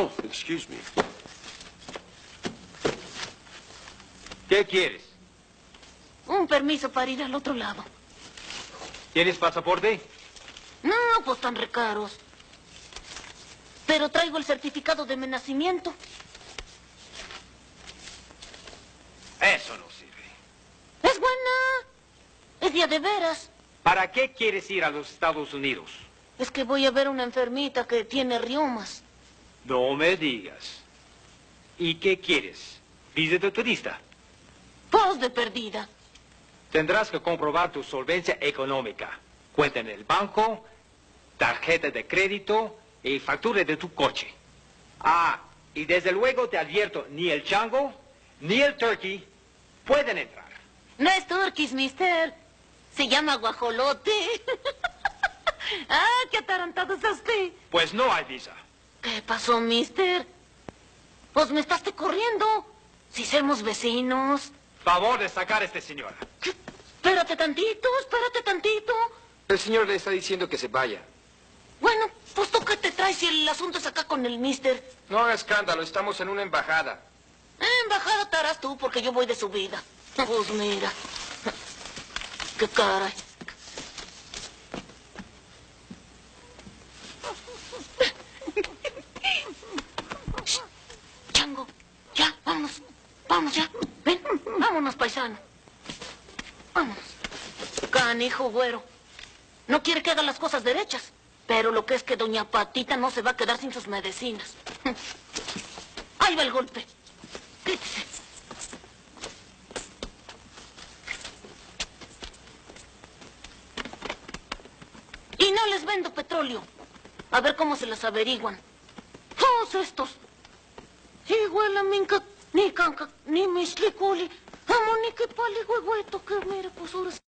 Oh, excuse me. ¿Qué quieres? Un permiso para ir al otro lado. ¿Tienes pasaporte? No, pues tan recaros. Pero traigo el certificado de mi nacimiento. Eso no sirve. Es buena. Es día de veras. ¿Para qué quieres ir a los Estados Unidos? Es que voy a ver una enfermita que tiene riomas. No me digas. ¿Y qué quieres? ¿Visa de turista? Pues de perdida. Tendrás que comprobar tu solvencia económica. Cuenta en el banco, tarjeta de crédito y factura de tu coche. Ah, y desde luego te advierto, ni el chango, ni el turkey pueden entrar. No es turquís, mister. Se llama guajolote. ah, qué atarantado es usted. Pues no hay visa. ¿Qué pasó, mister? Pues me estás corriendo. Si somos vecinos. Favor de sacar a este señora. Espérate tantito, espérate tantito. El señor le está diciendo que se vaya. Bueno, pues tú qué te traes si el asunto es acá con el mister. No haga escándalo, estamos en una embajada. Eh, embajada te harás tú porque yo voy de subida. Pues mira. Qué caray. Shh, Chango, ya, Vámonos ya. Ven, vámonos, paisano. Vámonos. Canijo, güero. No quiere que haga las cosas derechas. Pero lo que es que doña Patita no se va a quedar sin sus medicinas. Ahí va el golpe. Quítese. Y no les vendo petróleo. A ver cómo se las averiguan. Todos estos. Igual a minca, ni canca, ni misliculi. Amo ni que pali huehueto que mire, pues ahora sí.